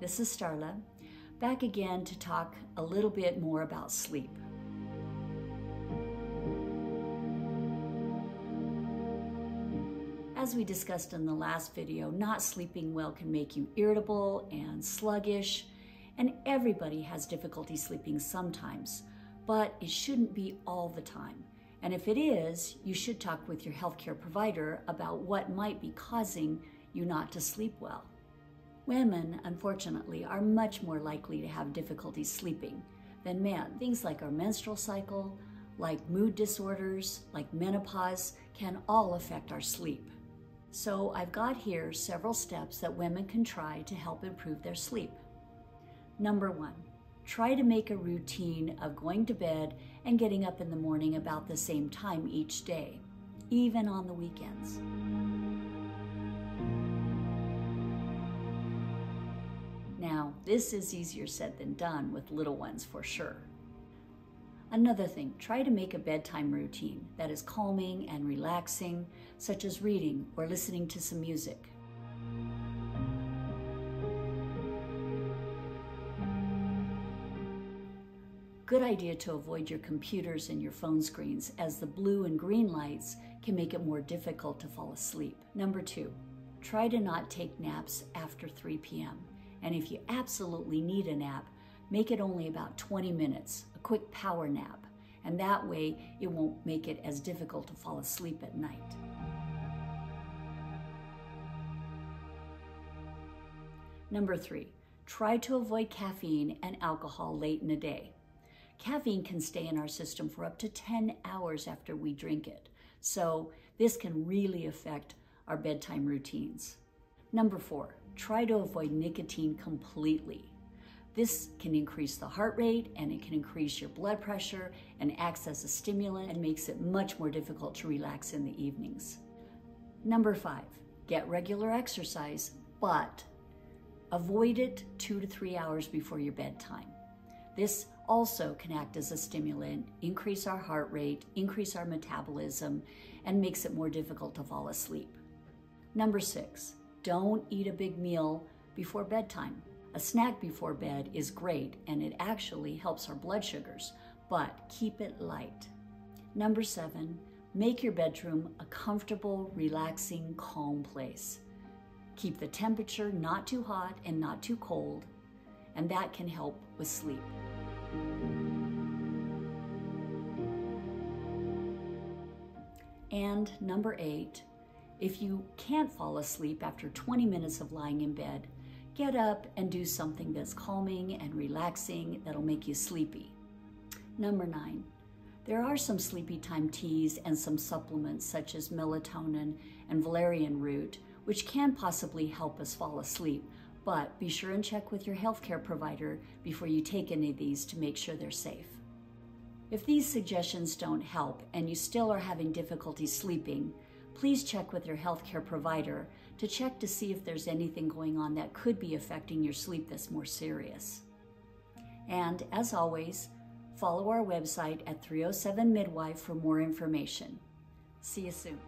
this is Starla, back again to talk a little bit more about sleep. As we discussed in the last video, not sleeping well can make you irritable and sluggish, and everybody has difficulty sleeping sometimes, but it shouldn't be all the time. And if it is, you should talk with your healthcare provider about what might be causing you not to sleep well. Women, unfortunately, are much more likely to have difficulty sleeping than men. Things like our menstrual cycle, like mood disorders, like menopause, can all affect our sleep. So I've got here several steps that women can try to help improve their sleep. Number one, try to make a routine of going to bed and getting up in the morning about the same time each day, even on the weekends. This is easier said than done with little ones for sure. Another thing, try to make a bedtime routine that is calming and relaxing, such as reading or listening to some music. Good idea to avoid your computers and your phone screens as the blue and green lights can make it more difficult to fall asleep. Number two, try to not take naps after 3 p.m. And if you absolutely need a nap, make it only about 20 minutes a quick power nap, and that way it won't make it as difficult to fall asleep at night. Number three, try to avoid caffeine and alcohol late in the day. Caffeine can stay in our system for up to 10 hours after we drink it, so this can really affect our bedtime routines. Number four, try to avoid nicotine completely. This can increase the heart rate and it can increase your blood pressure and acts as a stimulant and makes it much more difficult to relax in the evenings. Number five, get regular exercise, but avoid it two to three hours before your bedtime. This also can act as a stimulant, increase our heart rate, increase our metabolism, and makes it more difficult to fall asleep. Number six, don't eat a big meal before bedtime. A snack before bed is great and it actually helps our blood sugars, but keep it light. Number seven, make your bedroom a comfortable, relaxing, calm place. Keep the temperature not too hot and not too cold, and that can help with sleep. And number eight, if you can't fall asleep after 20 minutes of lying in bed, get up and do something that's calming and relaxing that'll make you sleepy. Number nine, there are some sleepy time teas and some supplements such as melatonin and valerian root, which can possibly help us fall asleep, but be sure and check with your healthcare provider before you take any of these to make sure they're safe. If these suggestions don't help and you still are having difficulty sleeping, please check with your healthcare provider to check to see if there's anything going on that could be affecting your sleep that's more serious. And as always, follow our website at 307 Midwife for more information. See you soon.